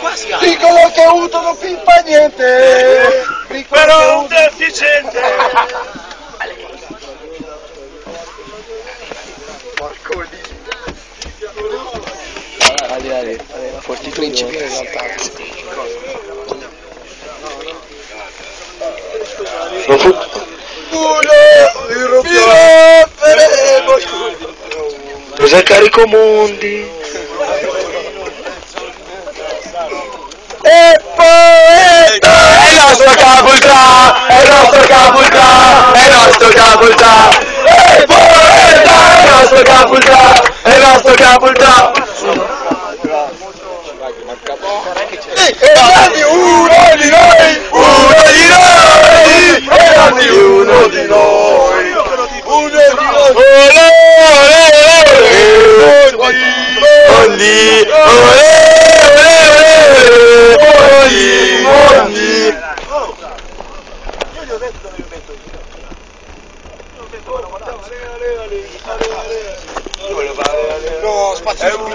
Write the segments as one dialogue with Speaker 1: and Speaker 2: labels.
Speaker 1: quasi
Speaker 2: alto. Dicono che Uto non si fa niente, Dicono però un
Speaker 3: deficiente. Porco lì. Allora, allora, fortitudo. Principino esaltato. Non fu...
Speaker 2: Uno, irrompiamo.
Speaker 3: Cos'è carico mondi? è il nostro Capulcra, è il nostro Capulcra,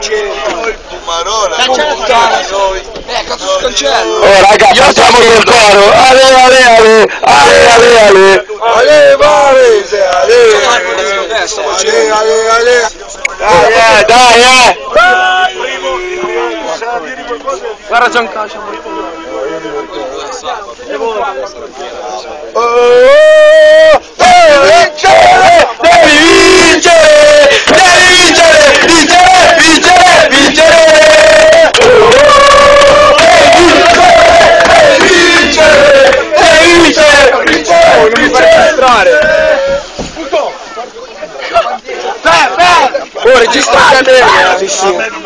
Speaker 2: Argento, il Pumarola, puttana noi. Eh, cazzo si cancella.
Speaker 3: Oh raga, facciamo del coro. Ale, ale, ale, ale, ale, ale.
Speaker 2: Ale, vale, ale. Ale, ale, ale.
Speaker 3: Dai, eh, dai, eh. Guarda Giancascio. Oh, oh, oh, devi vincere! registrate.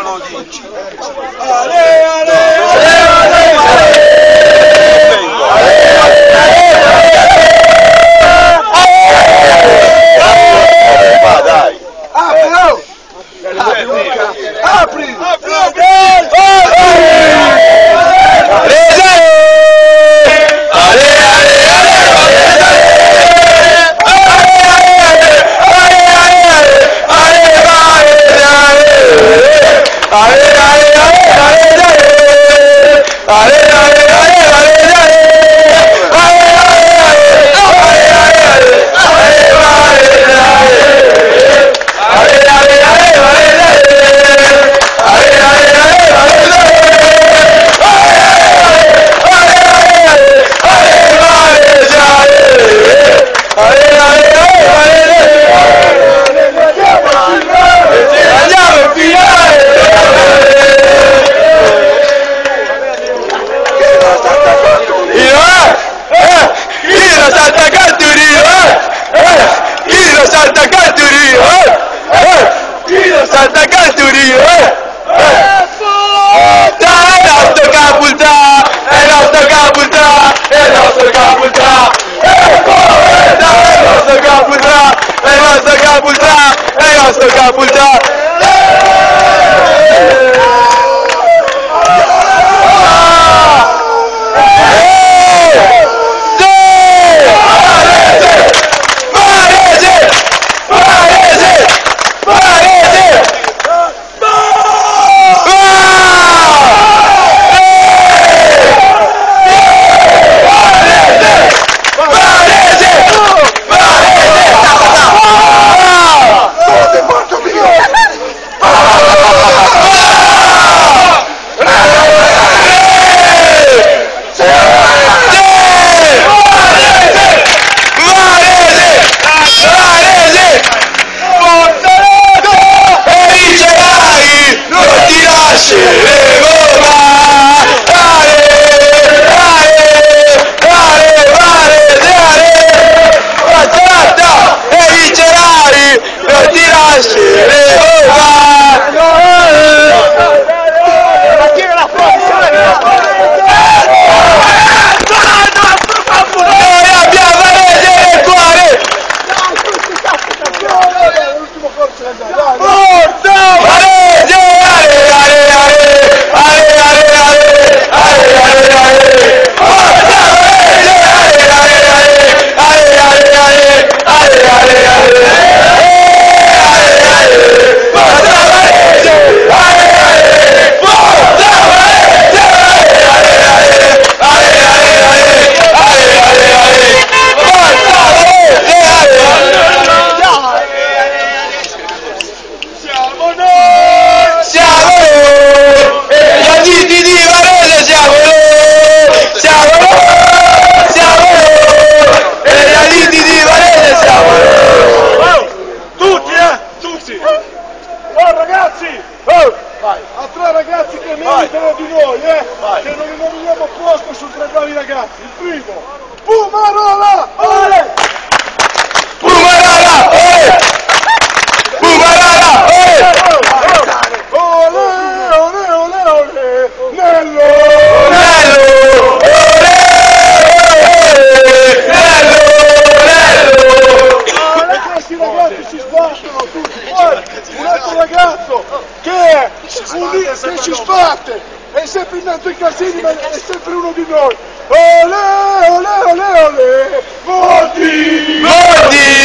Speaker 1: ragazzi! Oh ragazzi! Oh! Vai. A tre ragazzi che meritano di noi, eh! Vai. Che non li a posto su tre bravi ragazzi! Il primo, Pumarola! Ole! tutto il ma è sempre uno di noi. Ole, ole, ole, ole. Voti!
Speaker 3: Voti!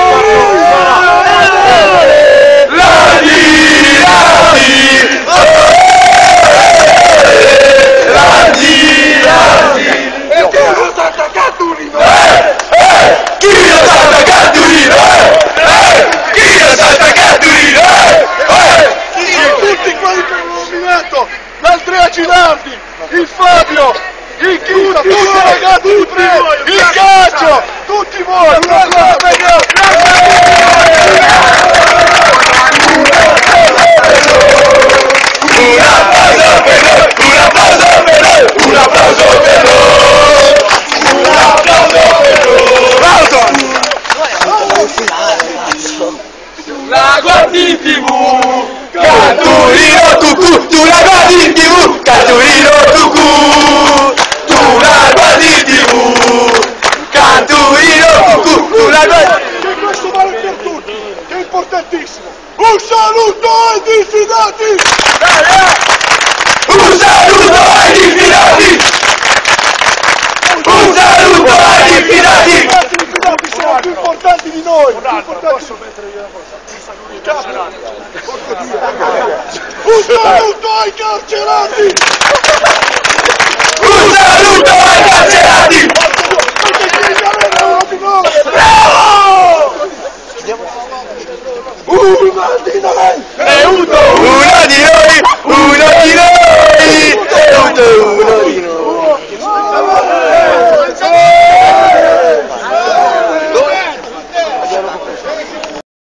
Speaker 1: Lord. pirati!
Speaker 3: Un saluto ai pirati!
Speaker 1: Un saluto
Speaker 3: ai pirati! I
Speaker 1: pirati sono più importanti di noi! Un altro, posso mettere io la cosa? I carcerati! Un saluto ai carcerati!
Speaker 3: Un saluto ai carcerati!